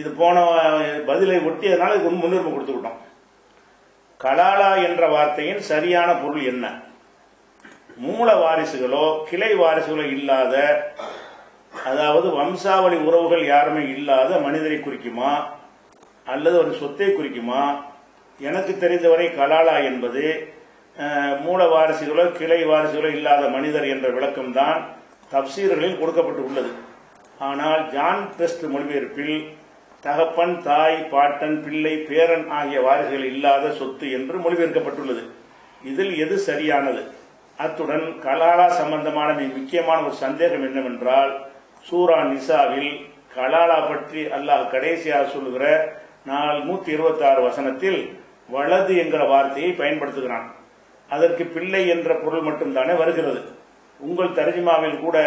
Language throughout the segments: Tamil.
இது போன பதிலை ஒட்டியதுனால இதுக்கு முன்னுரிமை கொடுத்துக்கிட்டோம். கலாலா என்ற வார்த்தையின் சரியான பொருள் என்ன? மூல வாரிசுகளோ கிளை வாரிசுகளோ இல்லாத அதாவது வம்சாவளி உறவுகள் யாருமே இல்லாத மனிதரை குறிக்குமா? அல்லது ஒரு சொத்தை குறிக்குமா? எனக்கு தெரிந்தவரை கலாலா என்பது மூல வாரிசுகளோ கிளை வாரிசுகளோ இல்லாத மனிதர் என்ற விளக்கம்தான் தப்சீர்களில் கொடுக்கப்பட்டு உள்ளது ஆனால் ஜான் பெஸ்ட் மொழிபெயர்ப்பில் தகப்பன் தாய் பாட்டன் பிள்ளை பேரன் ஆகிய வாரிசுகள் இல்லாத சொத்து என்று மொழிபெயர்க்கப்பட்டுள்ளது. இதில் எது சரியானது? அத்துடன் கலாலா சம்பந்தமான மிக முக்கியமான ஒரு சந்தேகம் என்னவென்றால் சூரா நிசாவில் கலாலா பற்றி அல்லாஹ் கடைசியாக சொல்லுகிற நாள் நூத்தி இருபத்தி ஆறு வசனத்தில் வலது என்கிற வார்த்தையை பயன்படுத்துகிறான். அதற்கு பிள்ளை என்ற பொருள் மட்டும்தானே வருகிறது. உங்கள் தர்ஜிமாவில் கூட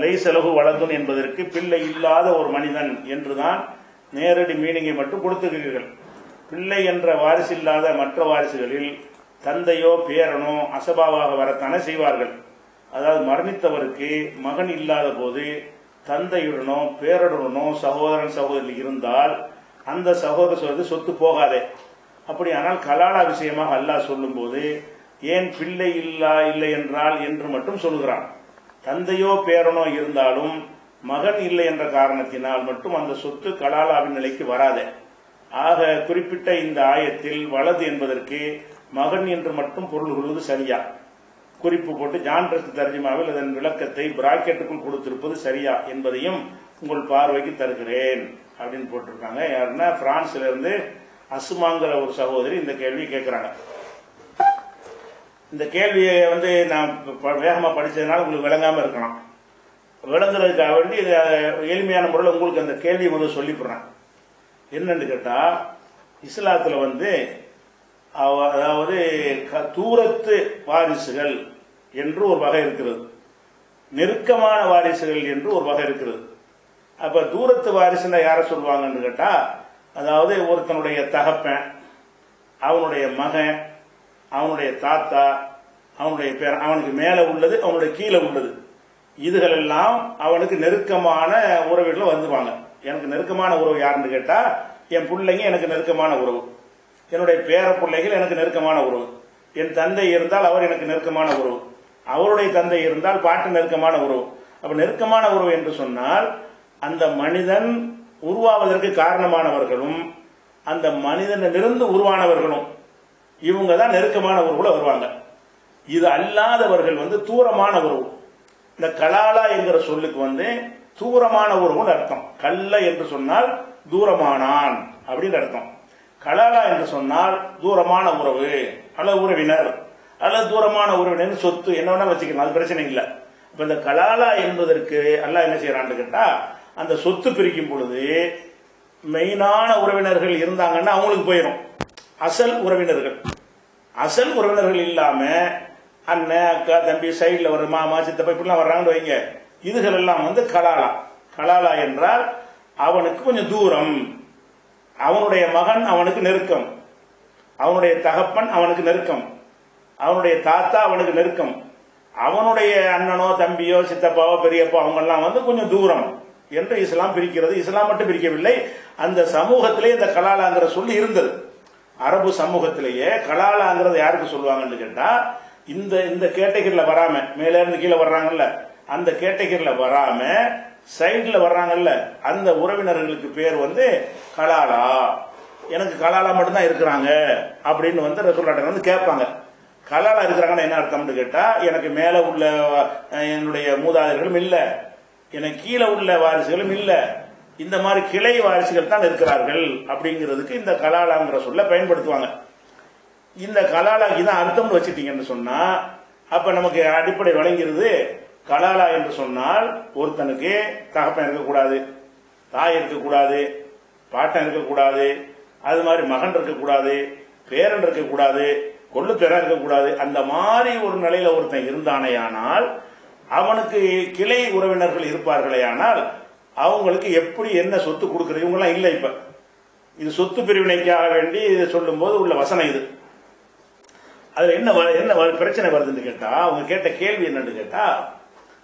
லெய் செலவு வலதுன் என்பதற்கு பிள்ளை இல்லாத ஒரு மனிதன் என்றுதான் நேரடி மீனிங்கை மட்டும் கொடுத்துருக்கிறீர்கள். பிள்ளை என்ற வாரிசு இல்லாத மற்ற வாரிசுகளில் தந்தையோ பேரனோ அசபாவாக வரத்தானே செய்வார்கள். அதாவது மரணித்தவருக்கு மகன் இல்லாத போது தந்தையுடனோ பேரனுடனோ சகோதரன் சகோதரி இருந்தால் அந்த சகோதர சகோதரி சொத்து போகாதே. அப்படியானால் கலாலா விஷயமாக அல்லாஹ் சொல்லும்போது ஏன் பிள்ளை இல்லா இல்லை என்றால் என்று மட்டும் சொல்கிறான் தந்தையோ பேரனோ இருந்தாலும் மகன் இல்லை என்ற காரணத்தினால் மட்டும் அந்த சொத்து கலாலாவின் நிலைக்கு வராது. ஆக குறிப்பிட்ட இந்த ஆயத்தில் வலது என்பதற்கு மகன் என்று மட்டும் பொருள் கொள்வது சரியா? குறிப்பு போட்டு ஜான் தர்ஜிமாவில் அதன் விளக்கத்தை பிராக்கெட்டுக்குள் கொடுத்திருப்பது சரியா என்பதையும் உங்கள் பார்வைக்கு தருகிறேன் அப்படின்னு போட்டிருக்காங்க. யாருன்னா பிரான்ஸ்ல இருந்து அசுமாங்கிற ஒரு சகோதரி இந்த கேள்வி கேட்கிறாங்க. இந்த கேள்வியை வந்து நான் ப- படித்ததுனால உங்களுக்கு விளங்காமல் இருக்கலாம். விளங்குறதுக்காக வேண்டி இது எளிமையான முறையில் உங்களுக்கு அந்த கேள்வியை முதல்ல சொல்லிவிடுறேன் என்னன்னு கேட்டால் இஸ்லாத்தில் வந்து அவ- அதாவது க- தூரத்து வாரிசுகள் என்று ஒரு வகை இருக்கிறது. நெருக்கமான வாரிசுகள் என்று ஒரு வகை இருக்கிறது. அப்போ தூரத்து வாரிசுன்னா யாரை சொல்லுவாங்கன்னு கேட்டால் அதாவது ஒருத்தனுடைய தகப்பன் அவனுடைய மகன் அவனுடைய தாத்தா அவனுடைய பேர் அவனுக்கு மேல உள்ளது அவனுடைய கீழே உள்ளது. இதுகள் எல்லாம் அவனுக்கு நெருக்கமான உறவுகள் வந்துவாங்க எனக்கு நெருக்கமான உறவு யாருன்னு கேட்டா என் பிள்ளைங்க எனக்கு நெருக்கமான உறவு. என்னுடைய பேர பிள்ளைகள் எனக்கு நெருக்கமான உறவு. என் தந்தை இருந்தால் அவர் எனக்கு நெருக்கமான உறவு. அவருடைய தந்தை இருந்தால் பாட்டு நெருக்கமான உறவு. அப்ப நெருக்கமான உறவு என்று சொன்னால் அந்த மனிதன் உருவாவதற்கு காரணமானவர்களும் அந்த மனிதனிலிருந்து உருவானவர்களும் இவங்க தான் நெருக்கமான உறவுல வருவாங்க. இது அல்லாதவர்கள் வந்து தூரமான உறவு இந்த கலாலா என்கிற சொல்லுக்கு வந்து தூரமான உறவுன்னு அர்த்தம். கல்ல என்று சொன்னால் தூரமானான் அப்படின்னு அர்த்தம். கலாலா என்று சொன்னால் தூரமான உறவு அல்ல உறவினர் அல்ல தூரமான உறவினர் சொத்து என்ன வேணா வச்சுக்கலாம் அது பிரச்சனை இல்லை. இப்ப இந்த கலாலா என்பதற்கு அல்ல என்ன செய்யறான்னு கேட்டா அந்த சொத்து பிரிக்கும் பொழுது மெயினான உறவினர்கள் இருந்தாங்கன்னா அவங்களுக்கு போயிடும் அசல் உறவினர்கள். அசல் உறவினர்கள் இல்லாம அண்ணன் அக்கா தம்பி சைடில் வர மாமா சித்தப்பா இப்படிலாம் வர்றாங்கன்னு வைங்க. இதுகள் எல்லாம் வந்து கலாலா. கலாலா என்றால் அவனுக்கு கொஞ்சம் தூரம். அவனுடைய மகன் அவனுக்கு நெருக்கம். அவனுடைய தகப்பன் அவனுக்கு நெருக்கம். அவனுடைய தாத்தா அவனுக்கு நெருக்கம். அவனுடைய அண்ணனோ தம்பியோ சித்தப்பாவோ பெரியப்பா அவங்க எல்லாம் வந்து கொஞ்சம் தூரம் என்று இஸ்லாம் பிரிக்கிறது. இஸ்லாம் மட்டும் பிரிக்கவில்லை. அந்த சமூகத்திலே இந்த கலாலாங்கிற சொல்லி இருந்தது. அரபு சமூகத்திலேயே கலாலாங்கிறது யாருக்கு சொல்லுவாங்கன்னு கேட்டா இந்த இந்த கேட்டகரியில வராம மேல இருந்து கீழே வர்றாங்கல்ல அந்த கேட்டகரியில வராம சைடில் வர்றாங்கல்ல அந்த உறவினர்களுக்கு பேர் வந்து கலாலா. எனக்கு கலாலா மட்டும்தான் இருக்கிறாங்க அப்படின்னு வந்து ரசூல்லாட்ட வந்து கேட்பாங்க. கலாலா இருக்கிறாங்கன்னா என்ன அர்த்தம்னு கேட்டால் எனக்கு மேலே உள்ள என்னுடைய மூதாதையர்களும் இல்லை எனக்கு கீழே உள்ள வாரிசுகளும் இல்லை இந்த மாதிரி கிளை வாரிசுகள் தான் இருக்கிறார்கள் அப்படிங்கிறதுக்கு இந்த கலாலாங்கிற சொல்ல பயன்படுத்துவாங்க. இந்த கலாலா இதான் அர்த்தம்னு வச்சுட்டீங்கன்னு சொன்னா அப்ப நமக்கு அடிப்படை வழங்கிறது கலாலா என்று சொன்னால் ஒருத்தனுக்கு தகப்பன் இருக்கக்கூடாது தாய் இருக்கக்கூடாது பாட்டன் இருக்கக்கூடாது அது மாதிரி மகன் இருக்கக்கூடாது பேரன் இருக்கக்கூடாது கொள்ளு பேரா இருக்கக்கூடாது அந்த மாதிரி ஒரு நிலையில ஒருத்தன் இருந்தானேயானால் அவனுக்கு கிளை உறவினர்கள் இருப்பார்களே ஆனால் அவங்களுக்கு எப்படி என்ன சொத்து கொடுக்கறது? இவங்கெல்லாம் இல்லை இப்ப. இது சொத்து பிரிவினைக்காக வேண்டி இது சொல்லும்போது உள்ள வசனம் இது. அதுல என்ன வ- என்ன வ- பிரச்சனை வருதுன்னு கேட்டா அவங்க கேட்ட கேள்வி என்னன்னு கேட்டா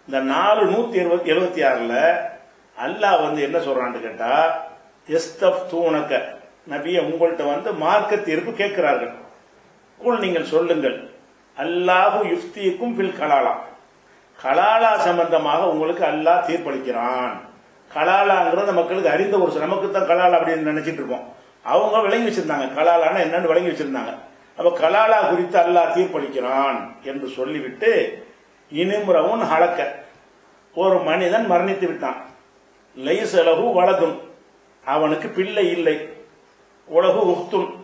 இந்த நாலு நூத்தி எழுபத்தி எழுபத்தி ஆறுல அல்லாஹ் வந்து என்ன சொல்றான்னு கேட்டா எஸ்தப் தூணக்க நபிய உங்கள்கிட்ட வந்து மார்க்க தீர்ப்பு கேட்கிறார்கள். குல் நீங்கள் சொல்லுங்கள். அல்லாஹு யுஃப்திக்கும் பில் கலாலா. கலாலா சம்பந்தமாக உங்களுக்கு அல்லாஹ் தீர்ப்பளிக்கிறான். கலாலாங்கிறது மக்களுக்கு அறிந்த ஒரு நமக்கு தான் கலாலா அப்படின்னு நினைச்சிட்டு இருப்போம் அவங்க விளங்கி வச்சிருந்தாங்க. கலாலானா என்னன்னு விளங்கி வச்சிருந்தாங்க. அப்ப கலாலா குறித்து அல்லாஹ் தீர்ப்பளிக்கிறான் என்று சொல்லிவிட்டு இனிமுறவும் ஹலக்க. ஒரு மனிதன் மரணித்து விட்டான். லைசலகு வலதும். அவனுக்கு பிள்ளை இல்லை. உலகு உக்தும்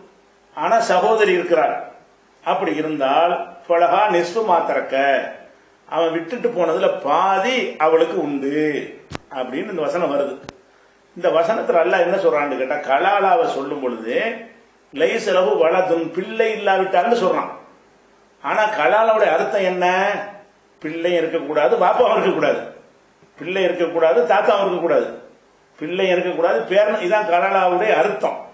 ஆனா சகோதரி இருக்கிறார். அப்படி இருந்தால் பழகா நெஸ்து மாத்திரக்க. அவன் விட்டுட்டு போனதுல பாதி அவளுக்கு உண்டு. அப்படின்னு இந்த வசனம் வருது. இந்த வசனத்தில் அல்ல என்ன சொல்றான்னு கேட்டா கலாலாவை சொல்லும் பொழுது லை செலவு வளதும் பிள்ளை இல்லாவிட்டான்னு சொல்றான். ஆனா கலாலாவுடைய அர்த்தம் என்ன? பிள்ளை இருக்கக்கூடாது பாப்பாவும் இருக்கக்கூடாது. பிள்ளை இருக்கக்கூடாது தாத்தாவும் இருக்கக்கூடாது. பிள்ளை இருக்கக்கூடாது பேரன் இதான் கலாலாவுடைய அர்த்தம்.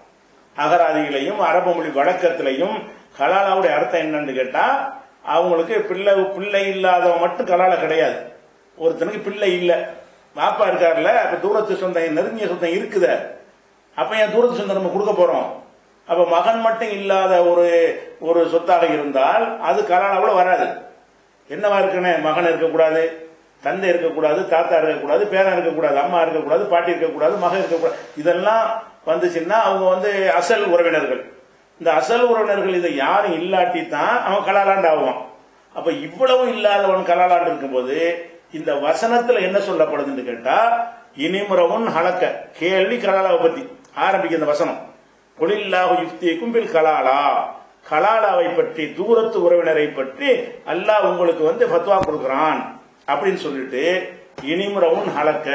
அகராதிகளையும் அரபு மொழி வழக்கத்திலையும் கலாலாவுடைய அர்த்தம் என்னன்னு கேட்டா அவங்களுக்கு பிள்ளை பிள்ளை இல்லாதவன் மட்டும் கலால கிடையாது. ஒருத்தனுக்கு பிள்ளை இல்லை. பாப்பா இருக்காருல்ல அப்ப தூரத்து சொந்தம் நெருங்கிய சொந்தம் இருக்குத. அப்ப என் தூரத்து சொந்தம் நம்ம கொடுக்க போறோம்? அப்ப மகன் மட்டும் இல்லாத ஒரு ஒரு சொத்தாக இருந்தால் அது கலாலாவோட வராது. என்னவா இருக்குன்னு? மகன் இருக்கக்கூடாது தந்தை இருக்கக்கூடாது தாத்தா இருக்கக்கூடாது பேரன் இருக்கக்கூடாது அம்மா இருக்கக்கூடாது பாட்டி இருக்கக்கூடாது மகன் இருக்கக்கூடாது. இதெல்லாம் வந்துச்சுன்னா அவங்க வந்து அசல் உறவினர்கள். இந்த அசல் உறவினர்கள் இதை யாரும் இல்லாட்டி தான் அவன் கலாலாண்டு ஆகுவான் அப்ப இவ்வளவு இல்லாதவன் கலாலாண்டு இருக்கும்போது இந்த வசனத்துல என்ன சொல்லப்படுதுன்னு கேட்டா இனிமுறவும் ஹலக்க கேள்வி கலாலாவை பத்தி ஆரம்பிக்க இந்த வசனம். குலில்லாஹு யுக்திக்கும் கும்பில் கலாலா. கலாலாவை பற்றி தூரத்து உறவினரை பற்றி அல்லாஹ் உங்களுக்கு வந்து ஃபத்வா கொடுக்குறான். அப்படின்னு சொல்லிட்டு இனிமுறவும் ஹலக்க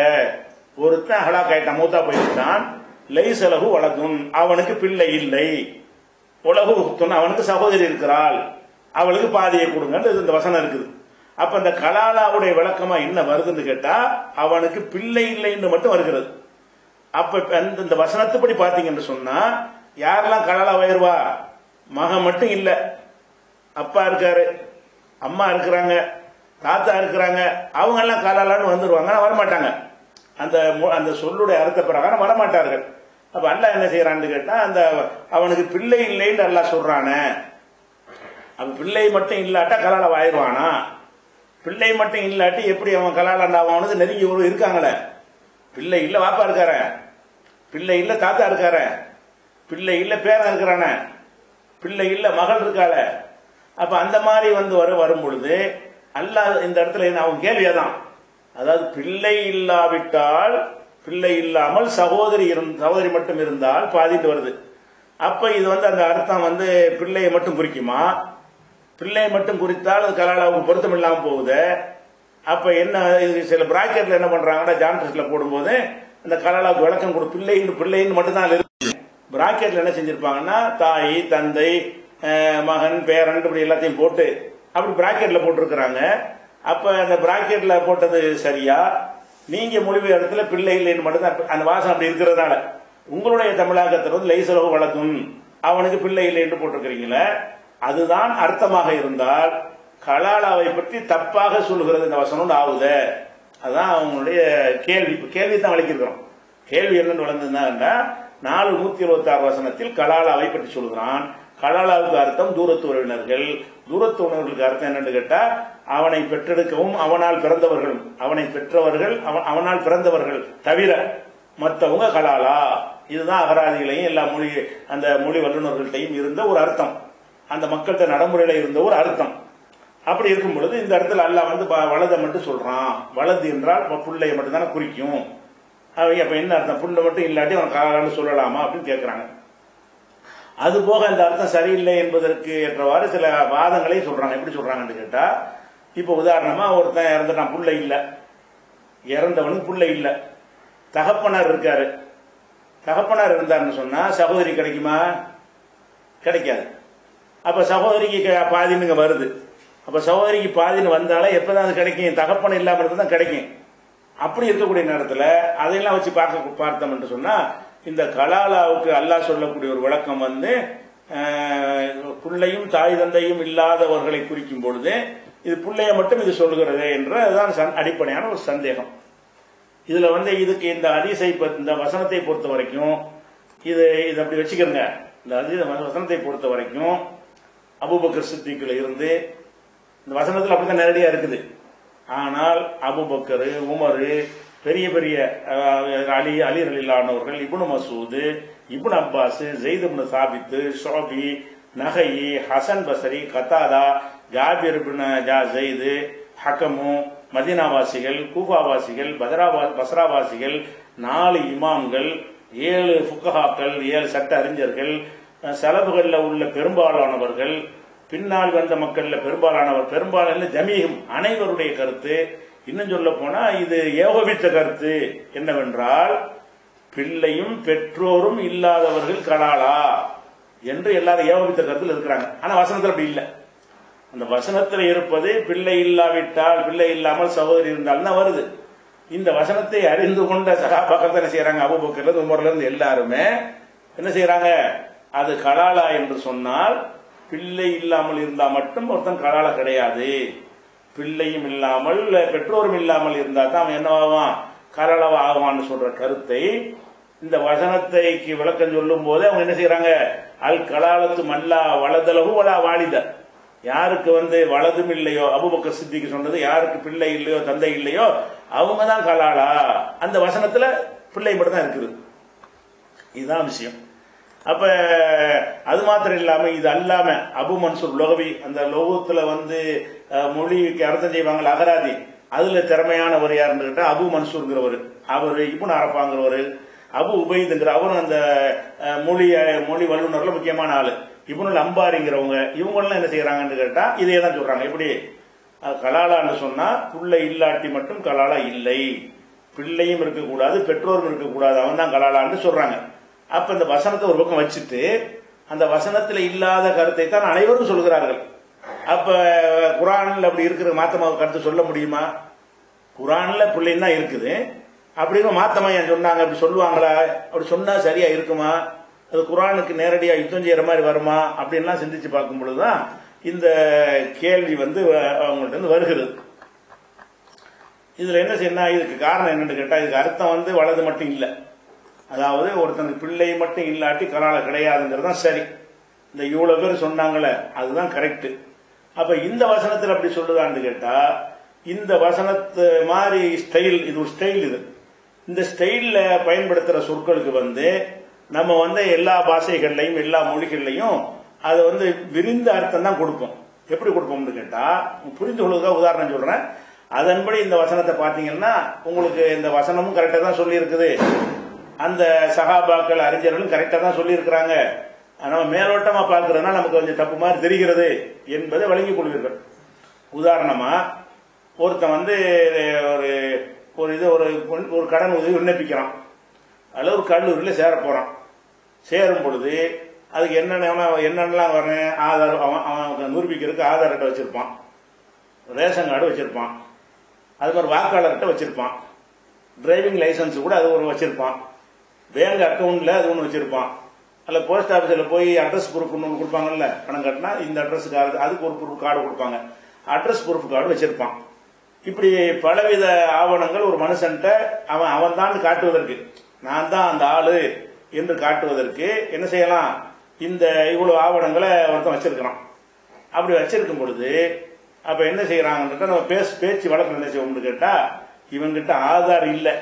ஒருத்தன் ஹலாக் ஆயிட்டான் மூத்தா போயிட்டான். லைசலகு வழக்கும் அவனுக்கு பிள்ளை இல்லை. உலகு அவனுக்கு சகோதரி இருக்கிறாள். அவளுக்கு பாதியை கொடுங்கன்னு இந்த வசனம் இருக்குது. அப்ப இந்த கலாலாவுடைய விளக்கமா என்ன வருதுன்னு கேட்டா அவனுக்கு பிள்ளை இல்லைன்னு மட்டும் வருகிறது. அப்ப இந்த வசனத்துப்படி பாத்தீங்கன்னு சொன்னா யாரெல்லாம் கலாலா வயர்வா மகன் மட்டும் இல்ல. அப்பா இருக்காரு அம்மா இருக்கிறாங்க தாத்தா இருக்கிறாங்க அவங்க எல்லாம் கலாலான்னு வந்துருவாங்க ஆனா வரமாட்டாங்க. அந்த மு- அந்த சொல்லுடைய அர்த்த பிரகாரம் வரமாட்டார்கள். அப்ப அல்லா என்ன செய்யறான்னு கேட்டா அந்த அவனுக்கு பிள்ளை இல்லைன்னு அல்லா சொல்றானே. அப்ப பிள்ளை மட்டும் இல்லாட்டா கலால வாயிருவானா பிள்ளை மட்டும் இல்லாட்டி எப்படி அவன் கலாலாண்டா அவனுக்கு நெருங்கி ஒரு இருக்காங்களே? பிள்ளை இல்ல வாப்பா இருக்கார. பிள்ளை இல்ல தாத்தா இருக்கார. பிள்ளை இல்ல பேரன் இருக்கிறான. பிள்ளை இல்ல மகள் இருக்காள. அப்ப அந்த மாதிரி வந்து வர வரும் பொழுது அல்லாஹ் இந்த இடத்துல என்ன அவன் கேள்வியதான். அதாவது பிள்ளை இல்லாவிட்டால் பிள்ளை இல்லாமல் சகோதரி இருந் சகோதரி மட்டும் இருந்தால் பாதிட்டு வருது. அப்ப இது வந்து அந்த அர்த்தம் வந்து பிள்ளையை மட்டும் குறிக்குமா? பிள்ளையை மட்டும் குறித்தால் அது கலாலாவுக்கு பொருத்தம் இல்லாமல் போகுது. அப்ப என்ன இது சில பிராக்கெட்ல என்ன பண்றாங்கன்னா ஜான்ட்ரஸ்ல போடும்போது அந்த கலாலாவுக்கு விளக்கம் கொடு பிள்ளைன்னு பிள்ளைன்னு மட்டும்தான் அது இருக்கு. பிராக்கெட்ல என்ன செஞ்சிருப்பாங்கன்னா தாய் தந்தை மகன் பேரன் இப்படி எல்லாத்தையும் போட்டு அப்படி பிராக்கெட்ல போட்டிருக்கிறாங்க. அப்ப அந்த பிராக்கெட்ல போட்டது சரியா? நீங்க இடத்துல பிள்ளை இல்லைன்னு மட்டும்தான் அந்த வாசம் அப்படி இருக்கிறதுனால. உங்களுடைய தமிழாக்கத்தில் வந்து லைசலவு வழக்கும். அவனுக்கு பிள்ளை இல்லைன்னு போட்டிருக்கிறீங்களே. அதுதான் அர்த்தமாக இருந்தால் கலாலாவை பற்றி தப்பாக சொல்லுகிறது இந்த வசனம் ஆகுத. அதுதான் அவங்களுடைய கேள்வி. கேள்வி தான் வளைக்கிறோம் கேள்வி என்னன்னு வளர்ந்ததுன்னா நாலு நூத்தி இருபத்தி ஆறு வசனத்தில் கலாலாவை பற்றி சொல்கிறான். கலாலாவுக்கு அர்த்தம் தூரத்து உறவினர்கள். தூரத்து உறவினர்களுக்கு அர்த்தம் என்னன்னு கேட்டா அவனை பெற்றெடுக்கவும் அவனால் பிறந்தவர்களும். அவனை பெற்றவர்கள் அவன் அவனால் பிறந்தவர்கள் தவிர மற்றவங்க கலாலா. இதுதான் அகராதிகளையும் எல்லா மொழி அந்த மொழி வல்லுநர்கள்ட்டையும் இருந்த ஒரு அர்த்தம். அந்த மக்கள்கிட்ட நடைமுறையில இருந்த ஒரு அர்த்தம். அப்படி இருக்கும் பொழுது இந்த இடத்துல அல்லாஹ் வந்து ப- வலதை மட்டும் சொல்றான். வலது என்றால் இப்ப புள்ளைய மட்டும் தானே குறிக்கும். அவங்க அப்ப என்ன அர்த்தம்? புண்ணை மட்டும் இல்லாட்டி அவன் காலான்னு சொல்லலாமா அப்படின்னு கேட்கிறாங்க அது போக இந்த அர்த்தம் சரியில்லை என்பதற்கு ஏற்றவாறு சில வாதங்களை சொல்றாங்க. எப்படி சொல்றாங்கன்னு கேட்டா இப்ப உதாரணமா ஒருத்தன் இறந்துட்டான் புள்ள இல்ல. இறந்தவனுக்கு புள்ள இல்ல. தகப்பனார் இருக்காரு. தகப்பனார் இருந்தாருன்னு சொன்னா சகோதரி கிடைக்குமா? கிடைக்காது. அப்ப சகோதரிக்கு க- பாதினுங்க வருது. அப்ப சகோதரிக்கு பாதின்னு வந்தாலே எப்பதான் அது கிடைக்கும்? தகப்பன் இல்லாம இருந்தா தான் கிடைக்கும். அப்படி இருக்கக்கூடிய நேரத்தில் அதையெல்லாம் வச்சு பார்க்க பார்த்தோம் என்று சொன்னா இந்த கலாலாவுக்கு அல்லாஹ் சொல்லக்கூடிய ஒரு விளக்கம் வந்து பிள்ளையும் தாய் தந்தையும் இல்லாதவர்களை குறிக்கும் பொழுது இது பிள்ளைய மட்டும் இது சொல்லுகிறது என்று அதுதான் சந்- அடிப்படையான ஒரு சந்தேகம். இதுல வந்து இதுக்கு இந்த அதிசை இந்த வசனத்தை பொறுத்த வரைக்கும் இது இது அப்படி வச்சுக்கிறங்க இந்த அதிச வசனத்தை பொறுத்த வரைக்கும் அபுபக்கர் சித்திக்கில் இருந்து இந்த வசனத்தில் அப்படிதான் நேரடியா இருக்குது. ஆனால் அபுபக்கர் உமரு பெரிய பெரிய Ali Ali ரலிலானவர்கள் Masood Ibn Abbas Zaid Thabit Shobi நகை ஹசன் பசரி கத்தாதா ஜாபிர் இப்னு ஜா ஜெயிது ஹக்கமு மதீனாவாசிகள் கூஃபாவாசிகள் பதராவா பஸ்ராவாசிகள் நாலு இமாம்கள் ஏழு ஃபுக்கஹாக்கள் ஏழு சட்ட அறிஞர்கள் செலவுகளில் உள்ள பெரும்பாலானவர்கள் பின்னால் வந்த மக்களில் பெரும்பாலானவர் பெரும்பாலான ஜமீகம் அனைவருடைய கருத்து இன்னும் சொல்ல போனா இது ஏகோபித்த கருத்து. என்னவென்றால் பிள்ளையும் பெற்றோரும் இல்லாதவர்கள் கலாலா என்று எல்லாரும் ஏகோபித்த கருத்தில் இருக்கிறாங்க. ஆனா வசனத்தில் அப்படி இல்லை. அந்த வசனத்தில் இருப்பது பிள்ளை இல்லாவிட்டால் பிள்ளை இல்லாமல் சகோதரி இருந்தால் தான் வருது. இந்த வசனத்தை அறிந்து கொண்ட சகாபாக்கள் என்ன செய்யறாங்க? அபுபக்கர்ல உமர்ல இருந்து எல்லாருமே என்ன செய்யறாங்க? அது கலாலா என்று சொன்னால் பிள்ளை இல்லாமல் இருந்தா மட்டும் ஒருத்தன் கலாலா கிடையாது. பிள்ளையும் இல்லாமல் பெற்றோரும் இல்லாமல் இருந்தா தான் அவன் என்னவாவான்? கலாலாவா ஆகுவான்னு சொல்ற கருத்தை இந்த வசனத்தைக்கு விளக்கம் சொல்லும் போதே அவங்க என்ன செய்யறாங்க அல் கலாலத்து மல்லா வலதளவு வலா வாலித. யாருக்கு வந்து வலதும் இல்லையோ? அபுபக்க சித்திக்கு சொன்னது யாருக்கு பிள்ளை இல்லையோ தந்தை இல்லையோ? அவங்க தான் கலாலா. அந்த வசனத்துல பிள்ளை மட்டும் தான் இருக்குது. இதுதான் விஷயம். அப்ப அது மாத்திரம் இல்லாம இது அல்லாம அபு மன்சூர் லோகவி அந்த லோகத்துல வந்து மொழிக்கு அர்த்தம் செய்வாங்க அகராதி அதுல திறமையானவர் யாருன்னு கேட்டா அபு மன்சூர்ங்கிறவர். அவர் இப்னு அரப்பாங்கிறவர். அபு உபைதுங்கிற அவரும் அந்த மொழி மொழி வல்லுநர்ல முக்கியமான ஆளு. இப்னுல் அம்பாரிங்கிறவங்க இவங்கெல்லாம் என்ன செய்யறாங்கன்னு கேட்டா இதே தான் சொல்றாங்க. எப்படி? கலாலான்னு சொன்னா புள்ளை இல்லாட்டி மட்டும் கலாலா இல்லை. பிள்ளையும் இருக்கக்கூடாது பெற்றோரும் இருக்கக்கூடாது அவன் தான் கலாலான்னு சொல்றாங்க. அப்ப இந்த வசனத்தை ஒரு பக்கம் வச்சுட்டு அந்த வசனத்துல இல்லாத கருத்தை தான் அனைவரும் சொல்கிறார்கள். அப்ப குரான்ல அப்படி இருக்கிற மாத்தமா கருத்து சொல்ல முடியுமா? குரான்ல பிள்ளைன்னு தான் இருக்குது. அப்படின்னு மாத்தமா ஏன் சொன்னாங்க? அப்படி சொல்லுவாங்களா? அப்படி சொன்னா சரியா இருக்குமா? அது குரானுக்கு நேரடியாக யுத்தம் செய்யற மாதிரி வருமா? அப்படின்லாம் சிந்திச்சு பார்க்கும் பொழுதுதான் இந்த கேள்வி வந்து அவங்கள்ட்ட இருந்து வருகிறது. இதுல என்ன செய்யணும் இதுக்கு காரணம் என்னன்னு கேட்டா இதுக்கு அர்த்தம் வந்து வலது மட்டும் இல்லை. அதாவது ஒருத்தனுக்கு பிள்ளை மட்டும் இல்லாட்டி கலால கிடையாதுங்கிறது தான் சரி. இந்த இவ்வளவு பேர் சொன்னாங்களே அதுதான் கரெக்ட் அப்ப இந்த வசனத்தில் அப்படி சொல்லுதான்னு கேட்டா இந்த வசனத்து மாதிரி ஸ்டைல் இது ஒரு ஸ்டைல் இது. இந்த ஸ்டைலில் பயன்படுத்துகிற சொற்களுக்கு வந்து நம்ம வந்து எல்லா பாஷைகள்லையும் எல்லா மொழிகள்லையும் அதை வந்து விரிந்த அர்த்தம் தான் கொடுப்போம். எப்படி கொடுப்போம்னு கேட்டால் புரிந்து கொள்வதுக்காக உதாரணம் சொல்கிறேன் அதன்படி இந்த வசனத்தை பார்த்தீங்கன்னா உங்களுக்கு இந்த வசனமும் கரெக்டாக தான் சொல்லியிருக்குது. அந்த சகாபாக்கள் அறிஞர்களும் கரெக்டா தான் சொல்லி இருக்கிறாங்க நம்ம மேலோட்டமா பார்க்கறதுனா நமக்கு கொஞ்சம் தப்பு மாதிரி தெரிகிறது என்பதை வழங்கிக் கொள்வீர்கள். உதாரணமா ஒருத்தன் வந்து ஒரு ஒரு இது ஒரு ஒரு கடன் உதவி விண்ணப்பிக்கிறான். அதில் ஒரு கல்லூரியில் சேர போறான். சேரும் பொழுது அதுக்கு என்னென்ன என்னென்னலாம் வரேன் ஆதார் அவன் அவன் நிரூபிக்கிறதுக்கு ஆதார் அட்டை வச்சிருப்பான். ரேஷன் கார்டு வச்சிருப்பான். அது மாதிரி வாக்காளர்கிட்ட வச்சுருப்பான் வச்சிருப்பான். டிரைவிங் லைசன்ஸ் கூட அது ஒரு வச்சிருப்பான். பேங்க் அக்கவுண்ட்ல அது ஒன்று வச்சிருப்பான். அல்ல போஸ்ட் ஆஃபீஸில் போய் அட்ரஸ் ப்ரூஃப் ஒன்று கொடுப்பாங்கல்ல பணம் கட்டினா இந்த அட்ரஸுக்கு அதுக்கு ஒரு ப்ரூஃப் கார்டு கொடுப்பாங்க. அட்ரஸ் ப்ரூஃப் கார்டு வச்சிருப்பான். இப்படி பலவித ஆவணங்கள் ஒரு மனுஷன்ட்ட அவன் அவன் தான் காட்டுவதற்கு. நான் தான் அந்த ஆளு என்று காட்டுவதற்கு என்ன செய்யலாம்? இந்த இவ்வளவு ஆவணங்களை ஒருத்தன் வச்சிருக்கிறான். அப்படி வச்சிருக்கும் பொழுது அப்ப என்ன செய்யறாங்கன்னு நம்ம பேச பேச்சு வழக்கு என்ன செய்வோம்னு கேட்டா இவன்கிட்ட ஆதார் இல்லை.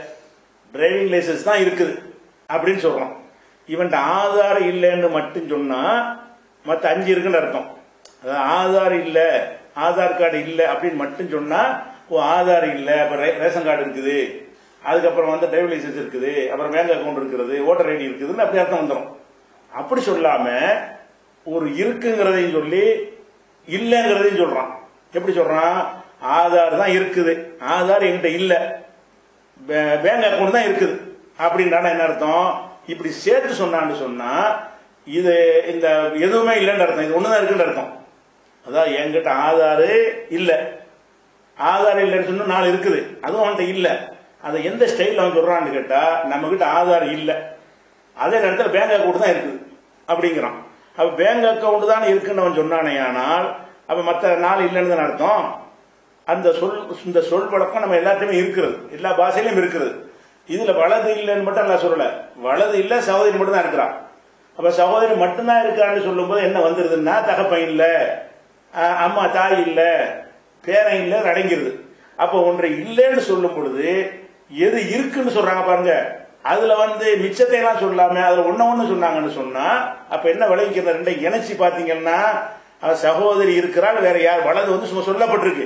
டிரைவிங் லைசன்ஸ் தான் இருக்குது. அப்படின்னு சொல்றோம். இவன் ஆதார் இல்லைன்னு மட்டும் சொன்னா மற்ற அஞ்சு இருக்குன்னு அர்த்தம். அதாவது ஆதார் இல்லை ஆதார் கார்டு இல்லை அப்படின்னு மட்டும் சொன்னா ஓ ஆதார் இல்லை அப்ப ரேஷன் கார்டு இருக்குது. அதுக்கப்புறம் வந்து டிரைவிங் லைசன்ஸ் இருக்குது அப்புறம் பேங்க் அக்கௌண்ட் இருக்கிறது ஓட்டர் ஐடி இருக்குதுன்னு அப்படி அர்த்தம் வந்துடும் அப்படி சொல்லாம ஒரு இருக்குங்கிறதையும் சொல்லி இல்லைங்கிறதையும் சொல்றான். எப்படி சொல்றான்? ஆதார் தான் இருக்குது. ஆதார் என்கிட்ட இல்ல. பேங்க் அக்கௌண்ட் தான் இருக்குது. அப்படின்றான என்ன அர்த்தம்? இப்படி சேர்த்து சொன்னான்னு சொன்னா இது இந்த எதுவுமே இல்லைன்னு அர்த்தம். இது ஒண்ணுதான் இருக்குன்னு அர்த்தம். அதான் என்கிட்ட ஆதாரு இல்ல. ஆதார் இல்லைன்னு சொன்னா நாலு இருக்குது. அதுவும் அவன்கிட்ட இல்ல. அதை எந்த ஸ்டைல் அவன் சொல்றான்னு கேட்டா நம்ம கிட்ட ஆதார் இல்ல. அதே நேரத்தில் பேங்க் அக்கௌண்ட் தான் இருக்குது. அப்படிங்கிறான். அப்ப பேங்க் அக்கௌண்ட் தான் இருக்குன்னு அவன் சொன்னானே ஆனால் அப்ப மற்ற நாள் இல்லைன்னு தான் அர்த்தம்? அந்த சொல் இந்த சொல் வழக்கம் நம்ம எல்லாத்தையுமே இருக்கிறது. எல்லா பாஷையிலும் இருக்கிறது. இதுல வலது இல்லைன்னு மட்டும் அல்ல சொல்லல. வலது இல்ல சகோதரி மட்டும் தான் இருக்கிறான். அப்ப சகோதரி மட்டும்தான் இருக்கான்னு சொல்லும்போது என்ன வந்துருதுன்னா தகப்பன் இல்ல அம்மா தாய் இல்ல பேரன் இல்ல அடங்கிருது. அப்ப ஒன்றை இல்லைன்னு சொல்லும் பொழுது எது இருக்குன்னு சொல்றாங்க பாருங்க. அதுல வந்து மிச்சத்தை எல்லாம் சொல்லாம அதுல ஒண்ணு ஒண்ணு சொன்னாங்கன்னு சொன்னா அப்ப என்ன விளைவிக்கிற ரெண்டை இணைச்சி பாத்தீங்கன்னா சகோதரி இருக்கிறாள் வேற யார்? வலது வந்து சும்மா சொல்லப்பட்டிருக்கு.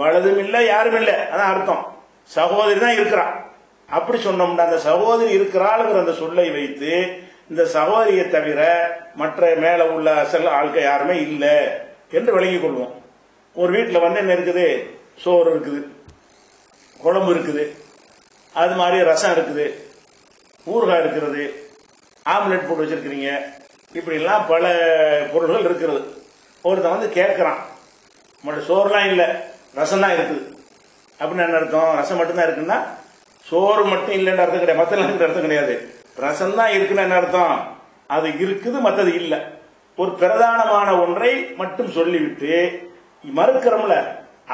வலதும் இல்ல யாரும் இல்ல. அதான் அர்த்தம். சகோதரி தான் இருக்கிறான். அப்படி சொன்னோம்னா அந்த சகோதரி இருக்கிறாளுங்கிற அந்த சொல்லை வைத்து இந்த சகோதரியை தவிர மற்ற மேல உள்ள அசல் ஆட்கள் யாருமே இல்லை என்று விளங்கி கொள்வோம். ஒரு வீட்டில் வந்து என்ன இருக்குது சோறு இருக்குது குழம்பு இருக்குது அது மாதிரி ரசம் இருக்குது ஊறுகாய் இருக்கிறது ஆம்லெட் போட்டு வச்சிருக்கிறீங்க இப்படிலாம் பல பொருள்கள் இருக்கிறது. ஒருத்தன் வந்து கேட்குறான் மட்டும் சோறுலாம் இல்லை ரசம் தான் இருக்குது. அப்படின்னு என்ன அர்த்தம்? ரசம் மட்டும்தான் இருக்குன்னா சோறு மட்டும் இல்லைன்னு அர்த்தம் கிடையாது மற்ற அர்த்தம் கிடையாது. ரசம் தான் இருக்குன்னு என்ன அர்த்தம். அது இருக்குது மற்றது இல்லை. ஒரு பிரதானமான ஒன்றை மட்டும் சொல்லிவிட்டு மறுக்கிறோம்ல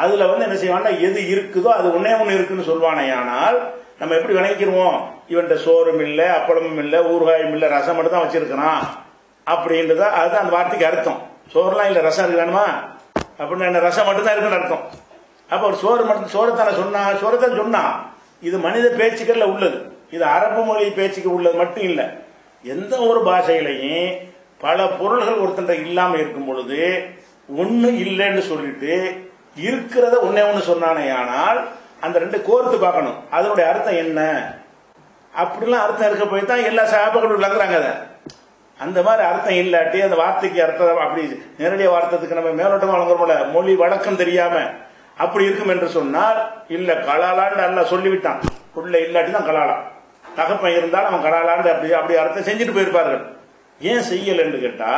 அதுல வந்து என்ன செய்வான்னா எது இருக்குதோ அது ஒன்னே ஒன்று இருக்குன்னு சொல்வானையானால் நம்ம எப்படி விளங்கிக்கிறோம் இவன்கிட்ட சோறும் இல்லை அப்பளமும் இல்லை ஊறுகாயும் இல்லை ரசம் மட்டும் தான் வச்சிருக்கிறான் அப்படின்றது அதுதான் அந்த வார்த்தைக்கு அர்த்தம். சோறுலாம் இல்லை ரசம் இருக்கு வேணுமா? அப்படின்னு என்ன ரசம் மட்டும் தான் இருக்குன்னு அர்த்தம். அப்ப ஒரு சோறு மட்டும் சோறத்தான சொன்னா சோறத்தான் சொன்னான். இது மனித பேச்சுக்கள்ல உள்ளது. இது அரபு மொழி பேச்சுக்கு உள்ளது மட்டும் இல்லை. எந்த ஒரு பாஷையிலையும் பல பொருள்கள் ஒருத்தன் இல்லாம இருக்கும் பொழுது ஒண்ணு இல்லைன்னு சொல்லிட்டு இருக்கிறத ஒன்னே ஒண்ணு சொன்னானே ஆனால் அந்த ரெண்டு கோர்த்து பார்க்கணும். அதனுடைய அர்த்தம் என்ன? அப்படிலாம் அர்த்தம் இருக்க போய் தான் எல்லா சாபங்களும் விளங்குறாங்க அதை. அந்த மாதிரி அர்த்தம் இல்லாட்டி அந்த வார்த்தைக்கு அர்த்தம் அப்படி நேரடிய வார்த்தத்துக்கு நம்ம மேலோட்டமா வழங்குறோம்ல மொழி வழக்கம் தெரியாம. அப்படி இருக்கும் என்று சொன்னால் இல்ல கலாலான்னு நல்லா சொல்லிவிட்டான். உள்ள இல்லாட்டி தான் கலாலா. தகப்பன் இருந்தால் அவன் கலாலாண்டு அப்படி அப்படி அர்த்தம் செஞ்சுட்டு போயிருப்பார்கள். ஏன் செய்யல என்று கேட்டா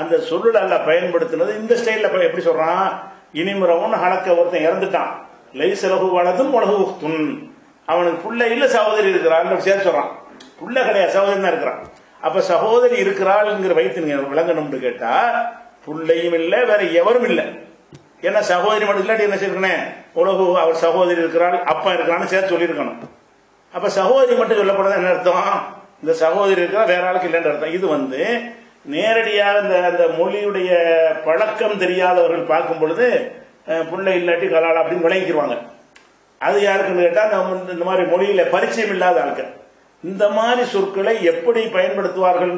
அந்த சொல்லுல அல்ல பயன்படுத்தினது இந்த ஸ்டைல்ல எப்படி சொல்றான்? இனிமுறவன் ஹலக்க ஒருத்தன் இறந்துட்டான். லை லைசலகு வளதும் உலகு துன் அவனுக்கு புள்ள இல்ல சகோதரி இருக்கிறான் சேர்த்து சொல்றான். புள்ள கிடையாது சகோதரி தான் இருக்கிறான். அப்ப சகோதரி இருக்கிறாள்ங்கிற வைத்து விளங்கணும்னு கேட்டா புள்ளையும் இல்லை வேற எவரும் இல்லை. ஏன்னா சகோதரி மட்டும் இல்லாட்டி என்ன செய்யணும் உலகு அவர் சகோதரி இருக்கிறாள் அப்பா இருக்கிறான்னு சேர்த்து சொல்லியிருக்கணும். அப்ப சகோதரி மட்டும் சொல்லப்படாத என்ன அர்த்தம்? இந்த சகோதரி இருக்கிற வேற ஆளுக்கு இல்லைன்ற அர்த்தம். இது வந்து நேரடியாக இந்த அந்த மொழியுடைய பழக்கம் தெரியாதவர்கள் பார்க்கும் பொழுது புள்ள இல்லாட்டி கலால் அப்படின்னு விளங்கிடுவாங்க அது யாருக்குன்னு கேட்டால் இந்த மாதிரி மொழியில பரிச்சயம் இல்லாத ஆட்கள். இந்த மாதிரி சொற்களை எப்படி பயன்படுத்துவார்கள்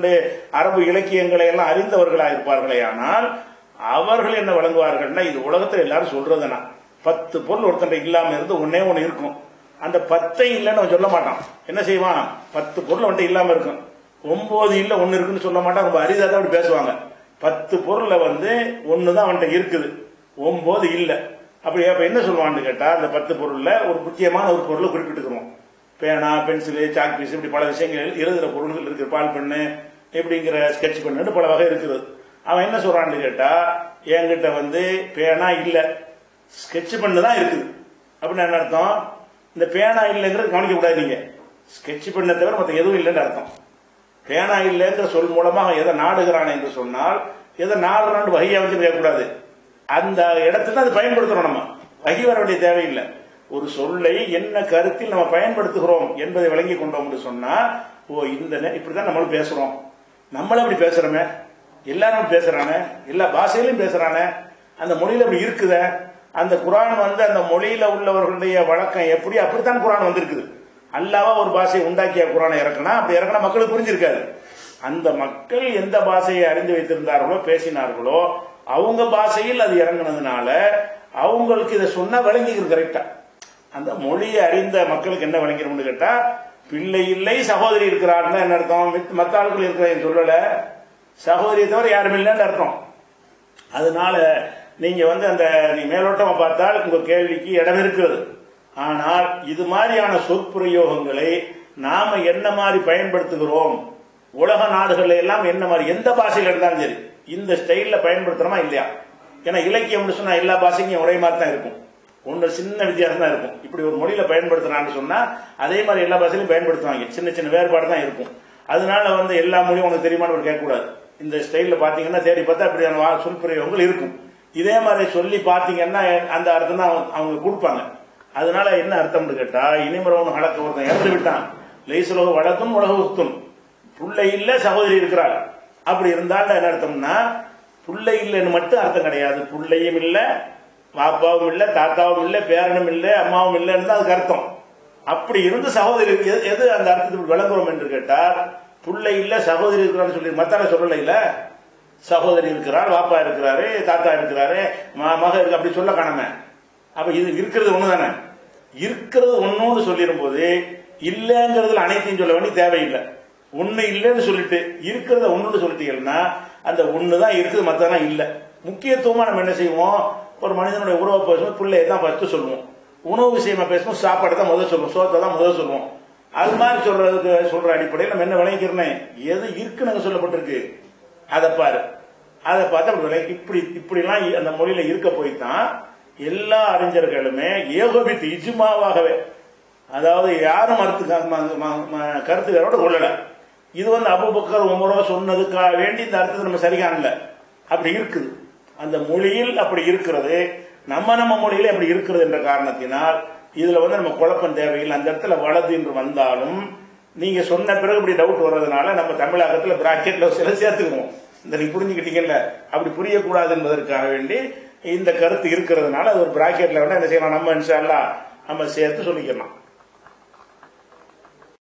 அரபு இலக்கியங்களை எல்லாம் அறிந்தவர்களாக இருப்பார்களே ஆனால் அவர்கள் என்ன வழங்குவார்கள்னா இது உலகத்தில் எல்லாரும் சொல்றதுனா பத்து பொருள் ஒருத்தன் இல்லாம இருந்து ஒன்னே ஒன்று இருக்கும். அந்த பத்தை இல்லைன்னு அவன் சொல்ல மாட்டான். என்ன செய்வான்? பத்து பொருள் அவன்கிட்ட இல்லாம இருக்கும். ஒன்பது இல்ல ஒன்னு இருக்குன்னு சொல்ல மாட்டான். ரொம்ப அரிதாக தான் அப்படி பேசுவாங்க. பத்து பொருள்ல வந்து ஒன்று தான் அவன்கிட்ட இருக்குது. ஒன்பது இல்ல. அப்படி அப்ப என்ன சொல்லுவான்னு கேட்டா அந்த பத்து பொருள்ல ஒரு முக்கியமான ஒரு பொருளை குறிப்பிட்டுக்கிறோம் பேனா பென்சிலு சாக் பீஸ் இப்படி பல விஷயங்கள் எழுதுகிற பொருள்கள் இருக்கு. பால் பெண்ணு இப்படிங்கிற ஸ்கெட்ச் பெண்ணு பல வகை இருக்குது. அவன் என்ன சொல்றான்னு கேட்டா என்கிட்ட வந்து பேனா இல்ல. ஸ்கெட்ச் பண்ணு தான் இருக்குது. அப்படின்னு என்ன அர்த்தம்? இந்த பேனா இல்லைங்கிறது கவனிக்க கூடாது நீங்க ஸ்கெட்ச் பண்ண தவிர மற்ற எதுவும் இல்லைன்னு அர்த்தம். பேனா இல்லைங்கிற சொல் மூலமாக எதை நாடுகிறான் என்று சொன்னால் எதை நாடுறான்னு வகையை வச்சு கேட்கக்கூடாது அந்த இடத்துல அதை பயன்படுத்தணும் நம்ம. வகி வர வேண்டிய தேவையில்லை. ஒரு சொல்லை என்ன கருத்தில் நம்ம பயன்படுத்துகிறோம் என்பதை விளங்கி கொண்டோம் என்று சொன்னா ஓ இந்த இப்படிதான் நம்மளும் பேசுறோம். நம்மளும் அப்படி பேசுறோமே. எல்லாரும் பேசுறானே எல்லா பாஷையிலும் பேசுறானே அந்த மொழியில அப்படி இருக்குத அந்த குரான் வந்து அந்த மொழியில உள்ளவர்களுடைய வழக்கம் எப்படி? அப்படித்தான் குரான் வந்திருக்குது. அல்லாவா ஒரு பாஷையை உண்டாக்கிய குரானை இறக்கணும் அப்படி இறக்கணும் மக்களுக்கு புரிஞ்சிருக்காது. அந்த மக்கள் எந்த பாஷையை அறிந்து வைத்திருந்தார்களோ பேசினார்களோ அவங்க பாஷையில் அது இறங்கினதுனால அவங்களுக்கு இதை சொன்னா விளங்கிக்கிறது கரெக்டா அந்த மொழியை அறிந்த மக்களுக்கு என்ன விளங்கிறோம்னு கேட்டா பிள்ளை இல்லை சகோதரி இருக்கிறாருன்னா என்ன அர்த்தம்? மற்ற ஆட்கள் இருக்கிறேன் சொல்லல. சகோதரியை தவிர யாரும் இல்லைன்னு அர்த்தம். அதனால நீங்க வந்து அந்த நீ மேலோட்டமா பார்த்தால் உங்க கேள்விக்கு இடம் இருக்கிறது ஆனால் இது மாதிரியான சொற்பிரயோகங்களை நாம என்ன மாதிரி பயன்படுத்துகிறோம்? உலக நாடுகள்ல எல்லாம் என்ன மாதிரி எந்த பாஷையில இருந்தாலும் சரி இந்த ஸ்டைல்ல பயன்படுத்துறோமா இல்லையா? ஏன்னா இலக்கியம்னு சொன்னா எல்லா பாஷைக்கும் ஒரே மாதிரி தான் இருக்கும். ஒன்று சின்ன வித்தியாசம் தான் இருக்கும். இப்படி ஒரு மொழியில பயன்படுத்துறான்னு சொன்னா அதே மாதிரி எல்லா பாஷையிலும் பயன்படுத்துவாங்க. சின்ன சின்ன வேறுபாடு தான் இருக்கும். அதனால வந்து எல்லா மொழியும் உனக்கு தெரியுமான்னு கேட்கக்கூடாது. இந்த ஸ்டைலில் பார்த்தீங்கன்னா தேடி பார்த்தா அப்படியான சொல் பிரயோகங்கள் இருக்கும். இதே மாதிரி சொல்லி பார்த்தீங்கன்னா அந்த அர்த்தம் தான் அவங்க கொடுப்பாங்க. அதனால என்ன அர்த்தம்னு கேட்டா இனிமரவன் ஹலக்க ஒருத்தன் இறந்து விட்டான். லைசுலக வழக்கும் உலக உத்தும் புள்ளை இல்ல சகோதரி இருக்கிறாள். அப்படி இருந்தால் என்ன அர்த்தம்னா புள்ளை இல்லைன்னு மட்டும் அர்த்தம் கிடையாது. புள்ளையும் இல்ல பாப்பாவும் இல்ல தாத்தாவும் இல்ல பேரனும் இல்ல அம்மாவும் இல்லைன்னு அதுக்கு அர்த்தம். அப்படி இருந்து சகோதரி எது- எது அந்த அர்த்தத்தில் விளங்குறோம் என்று கேட்டால் புள்ளை இல்ல சகோதரி இருக்கிறான்னு சொல்லி மத்தான சொல்லல இல்ல? சகோதரி இருக்கிறார் பாப்பா இருக்கிறாரு தாத்தா இருக்கிறாரு ம- மக இருக்கு அப்படி சொல்ல காணாம. அப்ப இது இருக்கிறது ஒண்ணுதானே? இருக்கிறது ஒண்ணுன்னு சொல்லிடும் போது இல்லைங்கிறதுல அனைத்தையும் சொல்ல வேண்டிய தேவையில்லை. ஒண்ணு இல்லைன்னு சொல்லிட்டு இருக்கிறத ஒண்ணுன்னு சொல்லிட்டீங்கன்னா அந்த ஒண்ணுதான் இருக்குது மத்ததான் இல்லை. முக்கியத்துவமா நம்ம என்ன செய்வோம்? ஒரு மனிதனுடைய உறவை பேசும்போது பிள்ளையை தான் ஃபர்ஸ்ட் சொல்லுவோம். உணவு விஷயமா பேசும்போது சாப்பாடு தான் முதல் சொல்லுவோம். சோத்தை தான் முதல் சொல்லுவோம். அது மாதிரி சொல்றதுக்கு சொல்ற அடிப்படையில் நம்ம என்ன விளங்கிக்கிறேன் எது இருக்குன்னு சொல்லப்பட்டிருக்கு. அதை பாரு. அதை பார்த்து அப்படி விளங்கி இப்படி இப்படிலாம் அந்த மொழியில இருக்க போய் தான் எல்லா அறிஞர்களுமே ஏகோபித்து இஜுமாவாகவே அதாவது யாரும் மறுத்து கருத்துக்காரோட கொள்ளல. இது வந்து அபுபக்கர் உமரோ சொன்னதுக்காக வேண்டி இந்த அர்த்தத்தை நம்ம சரி காணல அப்படி இருக்குது. அந்த மொழியில் அப்படி இருக்கிறது நம்ம நம்ம மொழியில் அப்படி இருக்கிறது என்ற காரணத்தினால் இதுல வந்து நம்ம குழப்பம் தேவையில்லை. அந்த இடத்துல வலது என்று வந்தாலும் நீங்க சொன்ன பிறகு இப்படி டவுட் வர்றதுனால நம்ம தமிழகத்துல பிராக்கெட்ல சில சேர்த்துக்குவோம். இந்த நீங்க புரிஞ்சுக்கிட்டீங்கல்ல? அப்படி புரியக்கூடாது என்பதற்காக வேண்டி இந்த கருத்து இருக்கிறதுனால அது ஒரு பிராக்கெட்ல வேணா என்ன செய்யலாம்? நம்ம இன்ஷா நம்ம சேர்த்து சொல்லிக்கலாம்